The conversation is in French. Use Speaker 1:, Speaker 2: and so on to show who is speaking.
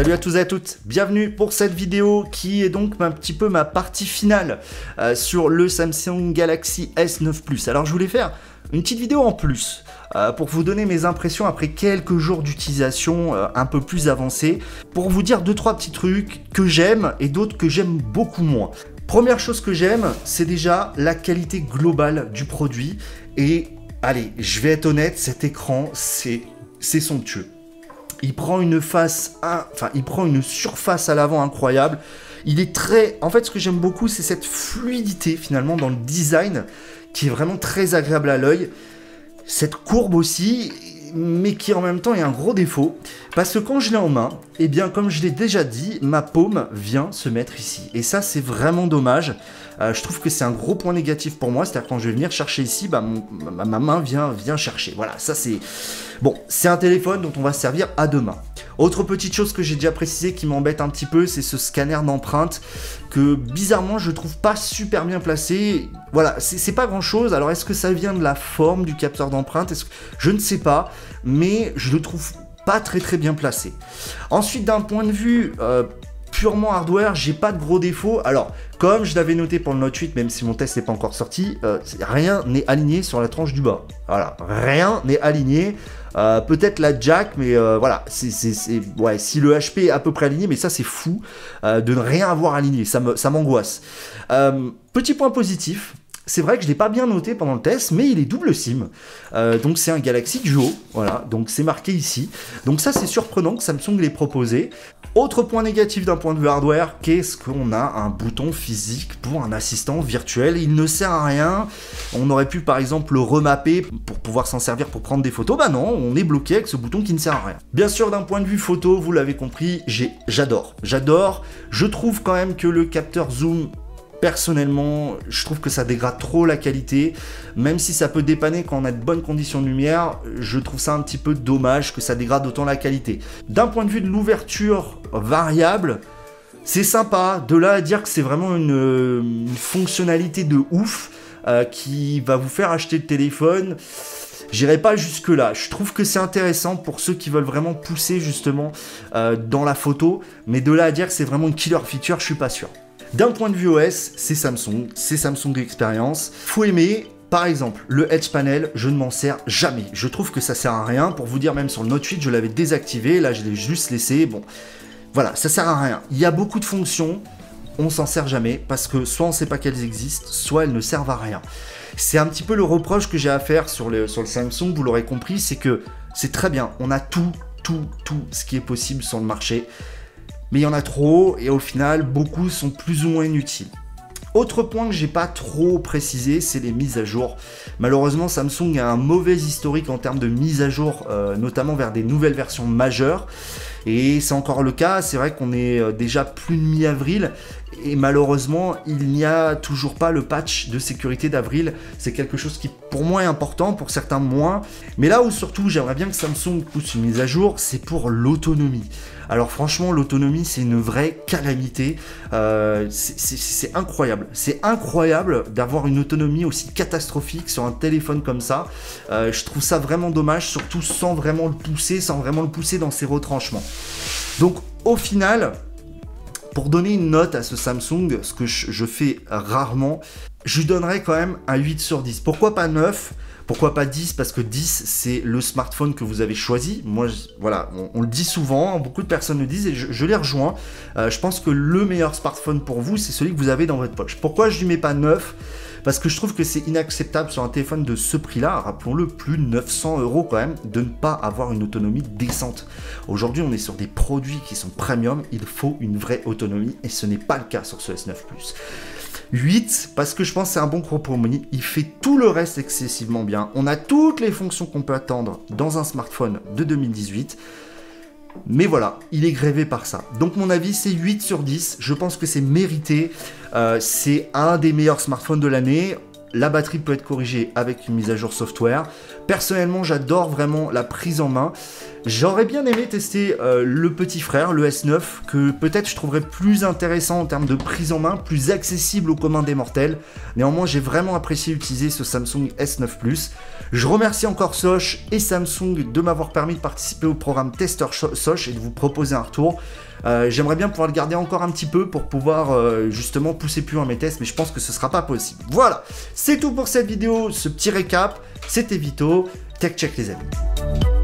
Speaker 1: Salut à tous et à toutes, bienvenue pour cette vidéo qui est donc un petit peu ma partie finale euh, sur le Samsung Galaxy S9 Plus. Alors je voulais faire une petite vidéo en plus euh, pour vous donner mes impressions après quelques jours d'utilisation euh, un peu plus avancée, pour vous dire deux trois petits trucs que j'aime et d'autres que j'aime beaucoup moins. Première chose que j'aime, c'est déjà la qualité globale du produit et allez, je vais être honnête, cet écran c'est c'est somptueux. Il prend une face, il prend une surface à l'avant incroyable. Il est très, en fait, ce que j'aime beaucoup, c'est cette fluidité finalement dans le design qui est vraiment très agréable à l'œil. Cette courbe aussi, mais qui en même temps est un gros défaut, parce que quand je l'ai en main, eh bien comme je l'ai déjà dit, ma paume vient se mettre ici. Et ça c'est vraiment dommage. Euh, je trouve que c'est un gros point négatif pour moi, c'est-à-dire quand je vais venir chercher ici, bah, ma, main vient, vient chercher. Voilà, ça c'est... Bon, c'est un téléphone dont on va servir à deux mains. Autre petite chose que j'ai déjà précisé qui m'embête un petit peu, c'est ce scanner d'empreinte que bizarrement je trouve pas super bien placé. Voilà, c'est pas grand chose. Alors est-ce que ça vient de la forme du capteur d'empreinte? Je ne sais pas, mais je le trouve pas très très bien placé. Ensuite, d'un point de vue euh, purement hardware, j'ai pas de gros défauts. Alors, comme je l'avais noté pour le Note 8, même si mon test n'est pas encore sorti, euh, rien n'est aligné sur la tranche du bas. Voilà, rien n'est aligné. Euh, peut-être la jack, mais euh, voilà, c'est, ouais, si le HP est à peu près aligné, mais ça c'est fou de ne rien avoir aligné, ça, m'angoisse. petit point positif, c'est vrai que je l'ai pas bien noté pendant le test, mais il est double SIM. Euh, donc c'est un Galaxy Duo, voilà, donc c'est marqué ici. Donc ça c'est surprenant que Samsung l'ait proposé. Autre point négatif d'un point de vue hardware, qu'est-ce qu'on a un bouton physique pour un assistant virtuel? Il ne sert à rien. On aurait pu par exemple le remapper pour pouvoir s'en servir pour prendre des photos. Bah non, on est bloqué avec ce bouton qui ne sert à rien. Bien sûr, d'un point de vue photo, vous l'avez compris, j'adore. J'adore. Je trouve quand même que le capteur zoom personnellement, je trouve que ça dégrade trop la qualité. Même si ça peut dépanner quand on a de bonnes conditions de lumière, je trouve ça un petit peu dommage que ça dégrade autant la qualité. D'un point de vue de l'ouverture variable, c'est sympa. De là à dire que c'est vraiment une, fonctionnalité de ouf euh, qui va vous faire acheter le téléphone. J'irai pas jusque là. Je trouve que c'est intéressant pour ceux qui veulent vraiment pousser justement euh, dans la photo, mais de là à dire que c'est vraiment une killer feature, je suis pas sûr. D'un point de vue OS, c'est Samsung, c'est Samsung Experience. Faut aimer, par exemple, le Edge Panel, je ne m'en sers jamais. Je trouve que ça sert à rien. Pour vous dire, même sur le Note 8, je l'avais désactivé. Là, je l'ai juste laissé. Bon, voilà, ça sert à rien. Il y a beaucoup de fonctions, on s'en sert jamais parce que soit on ne sait pas qu'elles existent, soit elles ne servent à rien. C'est un petit peu le reproche que j'ai à faire sur le, sur le Samsung, vous l'aurez compris, c'est que c'est très bien, on a tout, tout, tout ce qui est possible sur le marché mais il y en a trop et au final beaucoup sont plus ou moins inutiles. Autre point que j'ai pas trop précisé, c'est les mises à jour. Malheureusement, Samsung a un mauvais historique en termes de mise à jour, euh, notamment vers des nouvelles versions majeures. Et c'est encore le cas, c'est vrai qu'on est euh, déjà plus de mi-avril et malheureusement il n'y a toujours pas le patch de sécurité d'avril. C'est quelque chose qui pour moi est important, pour certains moins. Mais là où surtout j'aimerais bien que Samsung pousse une mise à jour, c'est pour l'autonomie. Alors franchement l'autonomie c'est une vraie calamité. Euh, c'est incroyable. C'est incroyable d'avoir une autonomie aussi catastrophique sur un téléphone comme ça. Euh, je trouve ça vraiment dommage, surtout sans vraiment le pousser, sans vraiment le pousser dans ses retranchements. Donc au final, pour donner une note à ce Samsung, ce que je fais rarement, je lui donnerais quand même un 8 sur 10. Pourquoi pas 9 pourquoi pas 10 Parce que 10, c'est le smartphone que vous avez choisi. Moi, voilà, on, le dit souvent, beaucoup de personnes le disent et je, les rejoins. Euh, je pense que le meilleur smartphone pour vous, c'est celui que vous avez dans votre poche. Pourquoi je lui mets pas 9 parce que je trouve que c'est inacceptable sur un téléphone de ce prix-là, rappelons-le, plus de 900 euros quand même, de ne pas avoir une autonomie décente. Aujourd'hui, on est sur des produits qui sont premium, il faut une vraie autonomie, et ce n'est pas le cas sur ce S9 Plus. 8, parce que je pense que c'est un bon compromis, il fait tout le reste excessivement bien. On a toutes les fonctions qu'on peut attendre dans un smartphone de 2018. Mais voilà, il est grévé par ça. Donc mon avis c'est 8 sur 10, je pense que c'est mérité. Euh, c'est un des meilleurs smartphones de l'année. La batterie peut être corrigée avec une mise à jour software. Personnellement, j'adore vraiment la prise en main. J'aurais bien aimé tester euh, le petit frère, le S9, que peut-être je trouverais plus intéressant en termes de prise en main, plus accessible aux communs des mortels. Néanmoins, j'ai vraiment apprécié utiliser ce Samsung S9 Plus. Je remercie encore Soch et Samsung de m'avoir permis de participer au programme Tester Soch et de vous proposer un retour. Euh, j'aimerais bien pouvoir le garder encore un petit peu pour pouvoir euh, justement pousser plus loin mes tests, mais je pense que ce sera pas possible. Voilà, c'est tout pour cette vidéo, ce petit récap. C'était Vito, Tech Check les amis.